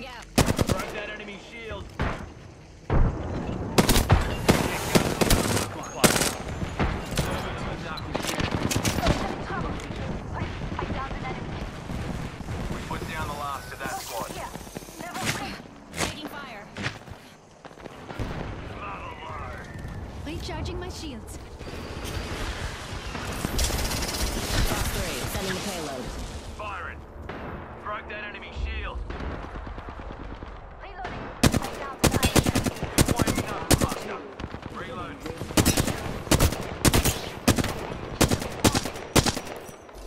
Frag out. Broke that enemy shield. We put down the last of that squad. Taking fire. Recharging my shields. Box three. Sending the payload. Firing. Broke that enemy shield. Deploying another cluster. Reloading.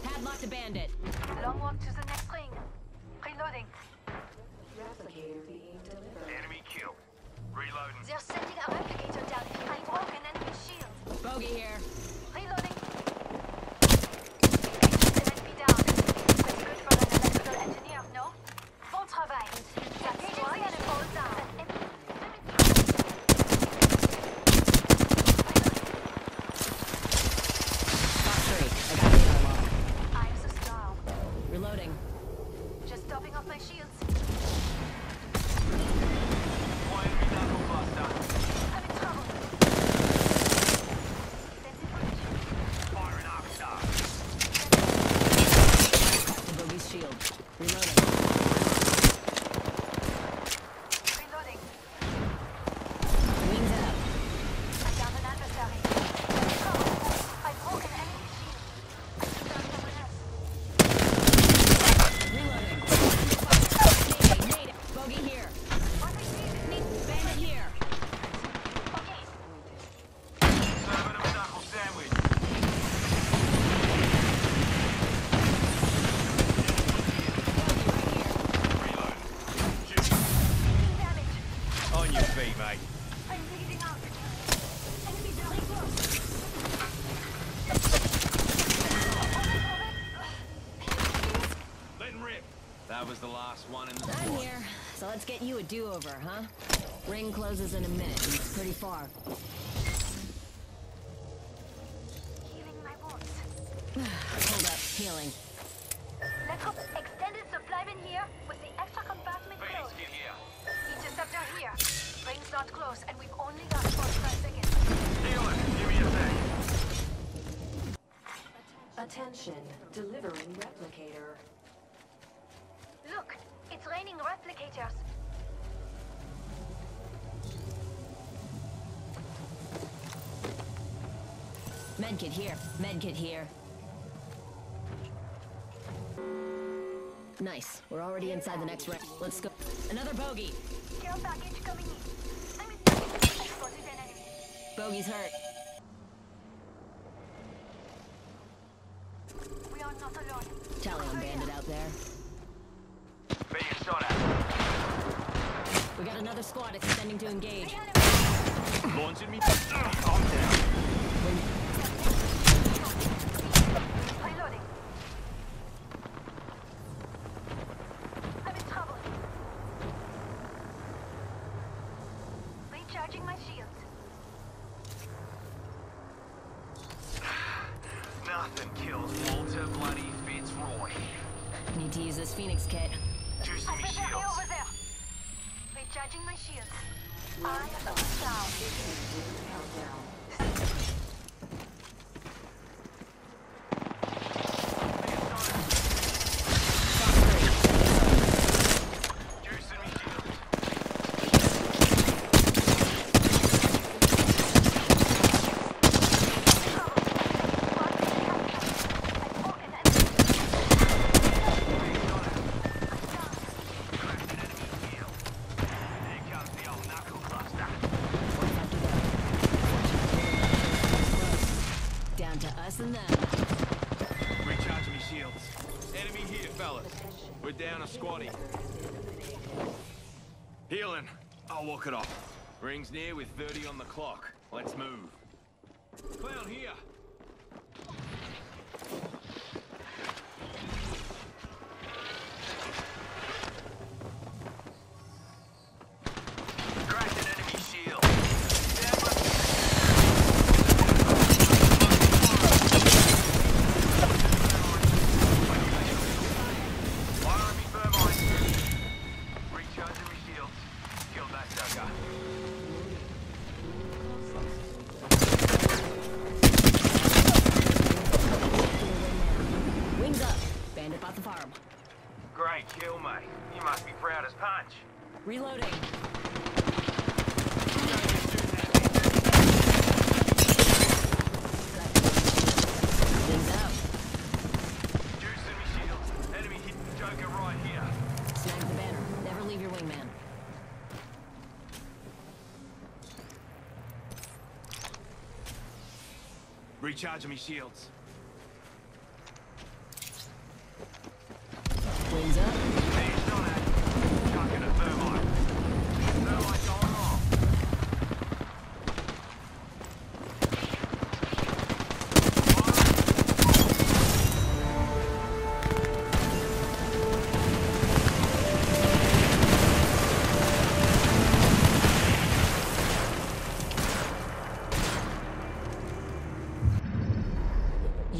Padlocked a bandit. Long walk to the next ring. Reloading. Enemy killed. Reloading. They're sending a replicator down. I broke an enemy shield. Bogey here. Reloading. An enemy down. That's good for an electrical engineer, no? Bon travail. That's why and it falls down. Box three. I got radar lock. I'm the star. Reloading. Just topping off my shields. Deploying another cluster. I'm in trouble. Sensing position. Firing arc star. The bogey's shield. Reloading. Reloading. Wings out. I found an adversary. I'm in trouble. I broke an enemy shield. I took down someone else. Reloading. Nade, nade. Bogey here. What I see is Need bandit here. Okay. Serving them a knuckle sandwich. Reloading. Shoot. Taking damage. On your feet, mate. I'm bleeding out. Enemies are close. Let him rip. That was the last one in the I'm squad. here. So let's get you a do-over, huh? Ring closes in a minute, and it's pretty far. Healing my wounds. Hold up. Healing. Let's hope extended supply bin here with the extra compartment Phoenix, closed. get here. Interceptor here. Ring's not close and we've only got 45 seconds. Healing. Give me a sec. Attention, delivering replicator. Raining replicators. Medkit here. Medkit here. Nice. We're already inside the next ring. Let's go. Another bogey. Care package coming in. I'm in. I spotted an enemy. Bogey's hurt. We are not alone. Tally on bandit out there. We got another squad extending to engage. Launching me. I'm down. Reloading. I'm in trouble. Recharging my shields. Nothing kills Walter Bloody Fitzroy. Need to use this Phoenix kit. Juicing I'm me preparing shields. over there. Recharging my shields. I am the To them. Recharge me shields. Enemy here, fellas. We're down a squatty. Healing. I'll walk it off. Rings near with 30 on the clock. Let's move. Clown here. Wingman. Recharging me shields.